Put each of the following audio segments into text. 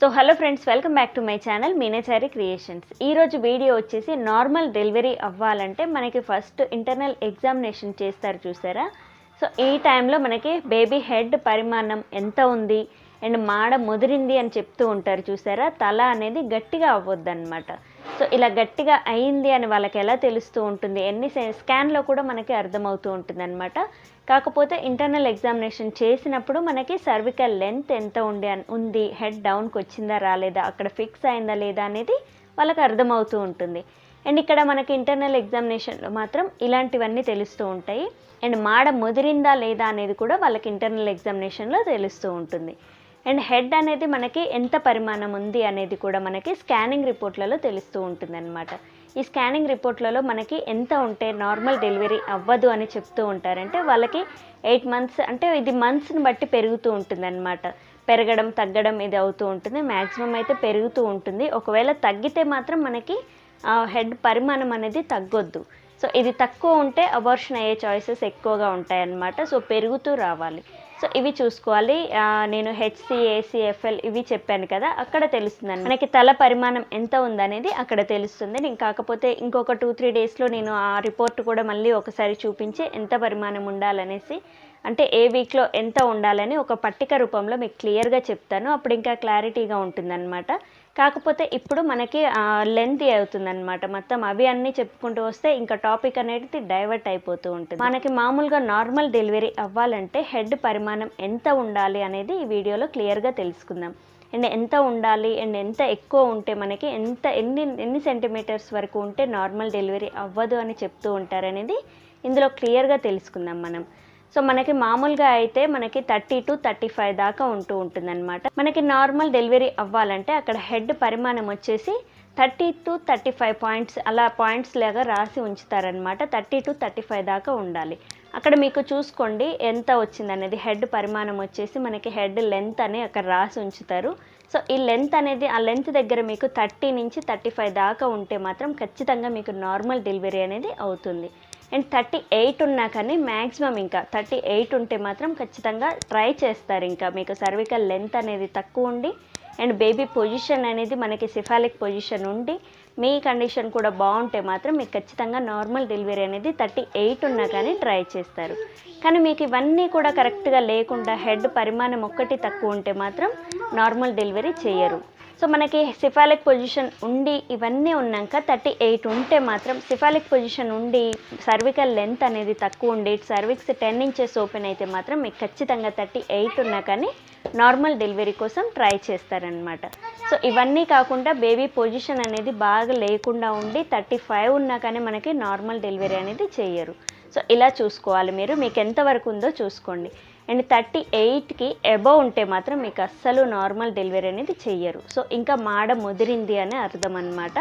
So hello friends welcome back to my channel Meenachari creations ఈరోజు video వచ్చేసి normal delivery అవ్వాలంటే మనకి first internal examination చేస్తారు చూసారా? సో ఈ టైంలో మనకి బేబీ హెడ్ పరిమాణం ఎంత ఉంది? అండ్ మాడ ముదిరింది అని చెప్తూ ఉంటారు చూసారా? తల అనేది గట్టిగా అవ్వద్దు అనమాట సో ఇలా గట్టిగా అయింది అని వాళ్ళకి ఎలా తెలుస్తూ ఉంటుంది? ఎన్ని స్కాన్లో కూడా మనకి అర్థమవుతూ ఉంటుంది అనమాట కాకపోతే ఇంటర్నల్ ఎగ్జామినేషన్ చేసినప్పుడు మనకి సర్వికల్ లెంత్ ఎంత ఉండి ఉంది? హెడ్ డౌన్కి వచ్చిందా రాలేదా? అక్కడ ఫిక్స్ అయిందా లేదా అనేది వాళ్ళకి అర్థమవుతూ ఉంటుంది. అండ్ ఇక్కడ మనకి ఇంటర్నల్ ఎగ్జామినేషన్లో మాత్రం ఇలాంటివన్నీ తెలుస్తూ ఉంటాయి. అండ్ మాడ ముదిరిందా లేదా అనేది కూడా వాళ్ళకి ఇంటర్నల్ ఎగ్జామినేషన్లో తెలుస్తూ ఉంటుంది. అండ్ హెడ్ అనేది మనకి ఎంత పరిమాణం ఉంది అనేది కూడా మనకి స్కానింగ్ రిపోర్ట్లలో తెలుస్తూ ఉంటుందన్నమాట. ఈ స్కానింగ్ రిపోర్ట్లలో మనకి ఎంత ఉంటే నార్మల్ డెలివరీ అవ్వదు అని చెప్తూ ఉంటారంటే వాళ్ళకి ఎయిట్ మంత్స్ అంటే ఇది మంత్స్ని బట్టి పెరుగుతూ ఉంటుందన్నమాట. పెరగడం తగ్గడం ఇది అవుతూ ఉంటుంది. మ్యాక్సిమం అయితే పెరుగుతూ ఉంటుంది. ఒకవేళ తగ్గితే మాత్రం మనకి హెడ్ పరిమాణం అనేది తగ్గొద్దు. సో ఇది తక్కువ ఉంటే అబార్షన్ అయ్యే చాయిసెస్ ఎక్కువగా ఉంటాయన్నమాట. సో పెరుగుతూ రావాలి. సో ఇవి చూసుకోవాలి. నేను హెచ్సిఏసిఎఫ్ఎల్ ఇవి చెప్పాను కదా అక్కడ తెలుస్తుందండి మనకి తల పరిమాణం ఎంత ఉందనేది అక్కడ తెలుస్తుంది. నేను కాకపోతే ఇంకొక టూ త్రీ డేస్లో నేను ఆ రిపోర్ట్ కూడా మళ్ళీ ఒకసారి చూపించి ఎంత పరిమాణం ఉండాలనేసి అంటే ఏ వీక్లో ఎంత ఉండాలని ఒక పట్టిక రూపంలో మీకు క్లియర్గా చెప్తాను. అప్పుడు ఇంకా క్లారిటీగా ఉంటుందన్నమాట. కాకపోతే ఇప్పుడు మనకి లెంత్ అవుతుందన్నమాట. మొత్తం అవి అన్నీ చెప్పుకుంటూ వస్తే ఇంకా టాపిక్ అనేది డైవర్ట్ అయిపోతూ ఉంటుంది. మనకి మామూలుగా నార్మల్ డెలివరీ అవ్వాలంటే హెడ్ పరిమాణం ఎంత ఉండాలి అనేది ఈ వీడియోలో క్లియర్గా తెలుసుకుందాం. అండ్ ఎంత ఉండాలి అండ్ ఎంత ఎక్కువ ఉంటే మనకి ఎంత ఎన్ని ఎన్ని సెంటీమీటర్స్ వరకు ఉంటే నార్మల్ డెలివరీ అవ్వదు అని చెప్తూ ఉంటారనేది ఇందులో క్లియర్గా తెలుసుకుందాం మనం. సో మనకి మామూలుగా అయితే మనకి థర్టీ టు థర్టీ ఫైవ్ దాకా ఉంటూ ఉంటుందన్నమాట. మనకి నార్మల్ డెలివరీ అవ్వాలంటే అక్కడ హెడ్ పరిమాణం వచ్చేసి thirty two thirty five points అలా పాయింట్స్ లాగా రాసి ఉంచుతారనమాట థర్టీ టు థర్టీ ఫైవ్ దాకా ఉండాలి. అక్కడ మీకు చూసుకోండి ఎంత వచ్చింది అనేది హెడ్ పరిమాణం వచ్చేసి మనకి హెడ్ లెంత్ అని అక్కడ రాసి ఉంచుతారు. సో ఈ లెంత్ అనేది ఆ లెంత్ దగ్గర మీకు థర్టీ నుంచి థర్టీ ఫైవ్ దాకా ఉంటే మాత్రం ఖచ్చితంగా మీకు నార్మల్ డెలివరీ అనేది అవుతుంది. అండ్ థర్టీ ఎయిట్ ఉన్నా కానీ మ్యాక్సిమం ఇంకా థర్టీ ఎయిట్ ఉంటే మాత్రం ఖచ్చితంగా ట్రై చేస్తారు ఇంకా. మీకు సర్వికల్ లెంత్ అనేది తక్కువ ఉండి అండ్ బేబీ పొజిషన్ అనేది మనకి సిఫాలిక్ పొజిషన్ ఉండి మీ కండిషన్ కూడా బాగుంటే మాత్రం మీకు ఖచ్చితంగా నార్మల్ డెలివరీ అనేది థర్టీ ఎయిట్ ఉన్నా కానీ ట్రై చేస్తారు. కానీ మీకు ఇవన్నీ కూడా కరెక్ట్గా లేకుండా హెడ్ పరిమాణం ఒక్కటి తక్కువ ఉంటే మాత్రం నార్మల్ డెలివరీ చేయరు. సో మనకి సిఫాలిక్ పొజిషన్ ఉండి ఇవన్నీ ఉన్నాక థర్టీ ఎయిట్ ఉంటే మాత్రం సిఫాలిక్ పొజిషన్ ఉండి సర్వికల్ లెంత్ అనేది తక్కువ ఉండి సర్విక్స్ టెన్ ఇంచెస్ ఓపెన్ అయితే మాత్రం మీకు ఖచ్చితంగా థర్టీ ఎయిట్ ఉన్నా కానీ నార్మల్ డెలివరీ కోసం ట్రై చేస్తారనమాట సో ఇవన్నీ కాకుండా బేబీ పొజిషన్ అనేది బాగా లేకుండా ఉండి థర్టీ ఫైవ్ ఉన్నా కానీ మనకి నార్మల్ డెలివరీ అనేది చేయరు సో ఇలా చూసుకోవాలి మీరు. మీకు ఎంతవరకు ఉందో చూసుకోండి. అండ్ థర్టీ ఎయిట్కి అబవ్ ఉంటే మాత్రం మీకు అస్సలు నార్మల్ డెలివరీ అనేది చెయ్యరు. సో ఇంకా మాడ ముదిరింది అని అర్థం అనమాట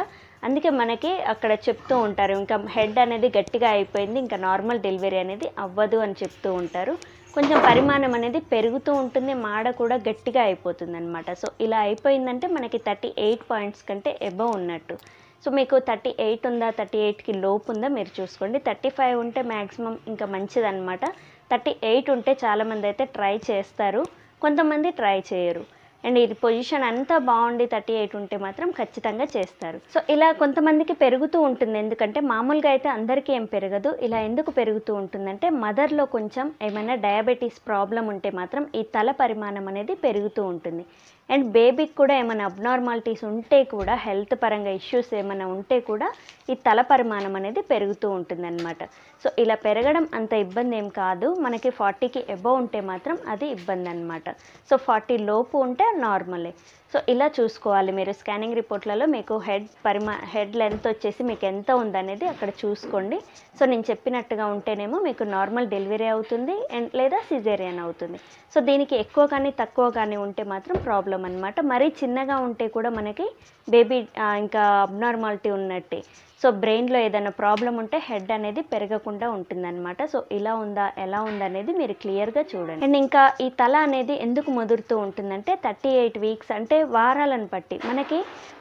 అందుకే మనకి అక్కడ చెప్తూ ఉంటారు ఇంకా హెడ్ అనేది గట్టిగా అయిపోయింది ఇంకా నార్మల్ డెలివరీ అనేది అవ్వదు అని చెప్తూ ఉంటారు. కొంచెం పరిమాణం అనేది పెరుగుతూ ఉంటుంది మాడ కూడా గట్టిగా అయిపోతుంది అనమాట సో ఇలా అయిపోయిందంటే మనకి థర్టీ ఎయిట్ పాయింట్స్ కంటే ఎబవ్ ఉన్నట్టు. సో మీకు థర్టీ ఎయిట్ ఉందా థర్టీ ఎయిట్కి లోపు ఉందా మీరు చూసుకోండి. థర్టీ ఫైవ్ ఉంటే మ్యాక్సిమం ఇంకా మంచిదన్నమాట. థర్టీ ఎయిట్ ఉంటే చాలామంది అయితే ట్రై చేస్తారు. కొంతమంది ట్రై చేయరు. అండ్ ఇది పొజిషన్ అంతా బాగుండి థర్టీ ఎయిట్ ఉంటే మాత్రం ఖచ్చితంగా చేస్తారు. సో ఇలా కొంతమందికి పెరుగుతూ ఉంటుంది. ఎందుకంటే మామూలుగా అయితే అందరికీ ఏం పెరగదు. ఇలా ఎందుకు పెరుగుతూ ఉంటుందంటే మదర్లో కొంచెం ఏమైనా డయాబెటీస్ ప్రాబ్లం ఉంటే మాత్రం ఈ తల పరిమాణం అనేది పెరుగుతూ ఉంటుంది. అండ్ బేబీకి కూడా ఏమైనా అబ్నార్మాలిటీస్ ఉంటే కూడా హెల్త్ పరంగా ఇష్యూస్ ఏమైనా ఉంటే కూడా ఈ తల పరిమాణం అనేది పెరుగుతూ ఉంటుందన్నమాట. సో ఇలా పెరగడం అంత ఇబ్బంది ఏం కాదు. మనకి ఫార్టీకి ఎబో ఉంటే మాత్రం అది ఇబ్బంది అనమాట సో ఫార్టీ లోపు ఉంటే నార్మలే. సో ఇలా చూసుకోవాలి మీరు. స్కానింగ్ రిపోర్ట్లలో మీకు హెడ్ పరిమా హెడ్ లెంత్ వచ్చేసి మీకు ఎంత ఉందనేది అక్కడ చూసుకోండి. సో నేను చెప్పినట్టుగా ఉంటేనేమో మీకు నార్మల్ డెలివరీ అవుతుంది అండ్ లేదా సిజేరియన్ అవుతుంది. సో దీనికి ఎక్కువ కానీ తక్కువ కానీ ఉంటే మాత్రం ప్రాబ్లం అనమాట మరీ చిన్నగా ఉంటే కూడా మనకి బేబీ ఇంకా అబ్నార్మాలిటీ ఉన్నట్టే. సో బ్రెయిన్లో ఏదైనా ప్రాబ్లం ఉంటే హెడ్ అనేది పెరగకుండా ఉంటుందన్నమాట. సో ఇలా ఉందా ఎలా ఉందా అనేది మీరు క్లియర్గా చూడండి. అండ్ ఇంకా ఈ తల అనేది ఎందుకు ముదురుతూ ఉంటుందంటే థర్టీ ఎయిట్ వీక్స్ అంటే వారాలను బట్టి. మనకి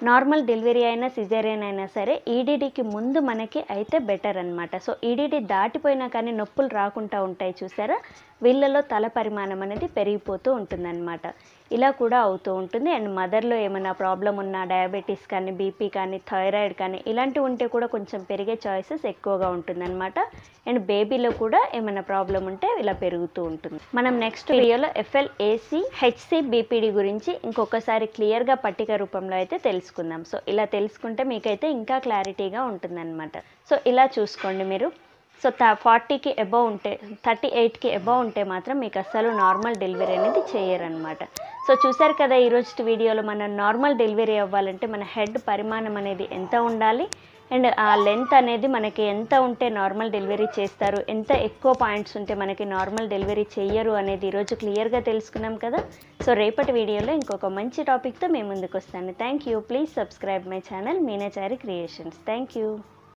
నార్మల్ డెలివరీ అయినా సిజేరియన్ అయినా సరే ఈడీడీకి ముందు మనకి అయితే బెటర్ అనమాట సో ఈడీడీ దాటిపోయినా కానీ నొప్పులు రాకుండా ఉంటాయి చూసారా? వీళ్ళలో తల పరిమాణం అనేది పెరిగిపోతూ ఉంటుందన్నమాట. ఇలా కూడా అవుతూ ఉంటుంది. అండ్ మదర్లో ఏమైనా ప్రాబ్లం ఉన్నా డయాబెటీస్ కానీ బీపీ కానీ థైరాయిడ్ కానీ ఇలాంటివి ఉంటే కూడా కొంచెం పెరిగే చాయిసెస్ ఎక్కువగా ఉంటుందన్నమాట. అండ్ బేబీలో కూడా ఏమైనా ప్రాబ్లం ఉంటే ఇలా పెరుగుతూ ఉంటుంది. మనం నెక్స్ట్ వీడియోలో ఎఫ్ఎల్ఏసి హెచ్సి బీపీడీ గురించి ఇంకొకసారి క్లియర్గా పట్టిక రూపంలో అయితే తెలుసుకుందాం. సో ఇలా తెలుసుకుంటే మీకైతే ఇంకా క్లారిటీగా ఉంటుందన్నమాట. సో ఇలా చూసుకోండి మీరు. సో త ఫార్టీకి అబవ్ ఉంటే థర్టీ ఎయిట్కి అబవ్ ఉంటే మాత్రం మీకు అసలు నార్మల్ డెలివరీ అనేది చేయరనమాట సో చూసారు కదా ఈరోజు వీడియోలో మన నార్మల్ డెలివరీ అవ్వాలంటే మన హెడ్ పరిమాణం అనేది ఎంత ఉండాలి? అండ్ ఆ లెంత్ అనేది మనకి ఎంత ఉంటే నార్మల్ డెలివరీ చేస్తారు? ఎంత ఎక్కువ పాయింట్స్ ఉంటే మనకి నార్మల్ డెలివరీ చెయ్యరు అనేది ఈరోజు క్లియర్గా తెలుసుకున్నాం కదా? సో రేపటి వీడియోలో ఇంకొక మంచి టాపిక్తో మేము ముందుకు వస్తాను. Thank you. Please subscribe my channel Meenachari creations. Thank you.